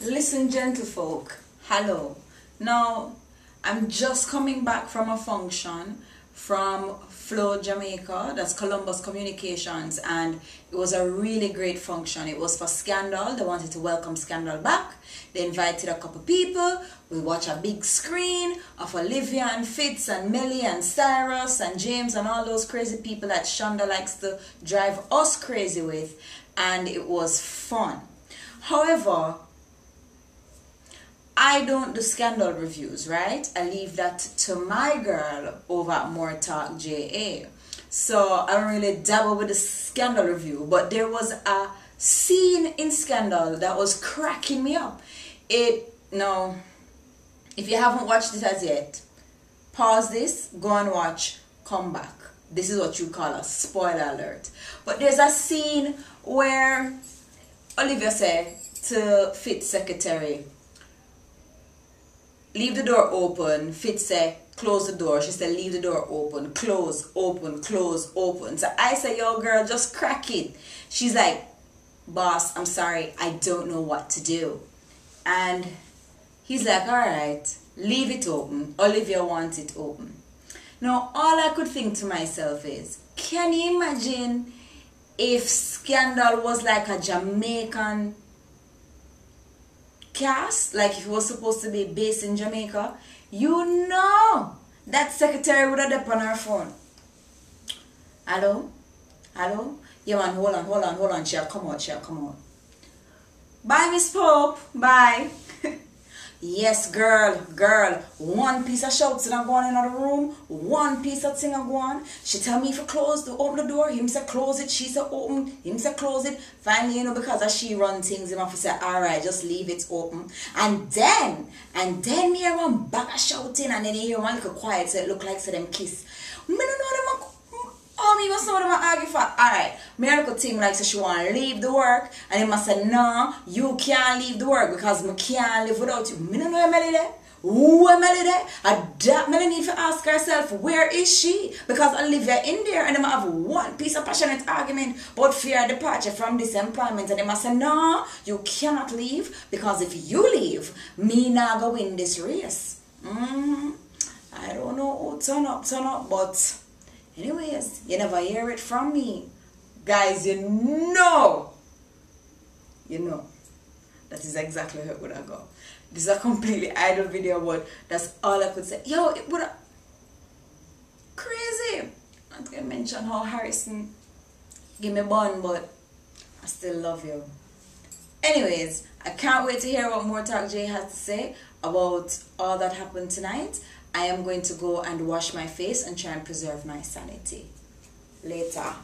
Listen, gentlefolk, hello. Now, I'm just coming back from a function from Flow Jamaica, that's Columbus Communications, and it was a really great function. It was for Scandal, they wanted to welcome Scandal back. They invited a couple people. We watched a big screen of Olivia and Fitz and Mellie and Cyrus and James and all those crazy people that Shonda likes to drive us crazy with, and it was fun. However, I don't do scandal reviews, right? I leave that to my girl over at More Talk JA. So I don't really dabble with the scandal review, but there was a scene in Scandal that was cracking me up. It no, if you haven't watched it as yet, pause this, go and watch, come back. This is what you call a spoiler alert. But there's a scene where Olivia said to Fitz secretary, leave the door open. Fitz said, close the door. She said, leave the door open. Close, open, close, open. So I said, yo, girl, just crack it. She's like, boss, I'm sorry. I don't know what to do. And he's like, all right, leave it open. Olivia wants it open. Now, all I could think to myself is, can you imagine if Scandal was like a Jamaican cast, like if it was supposed to be based in Jamaica, you know that secretary would have up on her phone. Hello? Hello? Yeah man, hold on, hold on, hold on, she'll come out, she'll come out. Bye, Miss Pope. Bye. Yes, girl, girl. One piece of shouts and I'm going in the room. One piece of thing I go on. She tell me if I close the open the door. Him say close it. She say open. Him say close it. Finally, you know, because as she run things, him have to say, alright, just leave it open. And then, and then me hear one of shouting and then you hear one little quiet so it look like so them kiss. Me don't know them Oh, me must know what I'm argue for. Alright. Miracle team like so she wanna leave the work and he must say, No, you can't leave the work because me can't live without you. Me don't know Emily there. Who Emily there? I Mellie need to ask herself, where is she? Because Olivia in there and they might have one piece of passionate argument about fear departure from this employment and they must say, No, you cannot leave because if you leave, me not go win this race. Mm-hmm. I don't know turn up, turn up, but Anyways, you never hear it from me. Guys, you know. You know. That is exactly how it would have gone. This is a completely idle video, but that's all I could say. Yo, it would have... Crazy. I'm not going to mention how Harrison give me bun, but I still love you. Anyways, I can't wait to hear what More Talk Jay has to say about all that happened tonight. I am going to go and wash my face and try and preserve my sanity. Later.